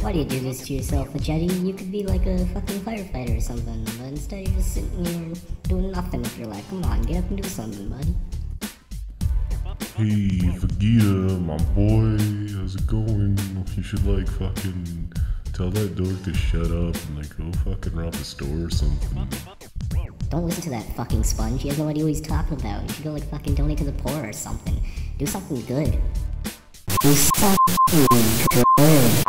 Why do you do this to yourself, Machete? You could be like a fucking firefighter or something, but instead you're just sitting here doing nothing with your life. Come on, get up and do something, buddy. Hey, Vegeta, my boy, how's it going? You should like fucking tell that dork to shut up and like go fucking rob a store or something. Don't listen to that fucking sponge. He has no idea what he's talking about. You should go like fucking donate to the poor or something. Do something good. Do something good.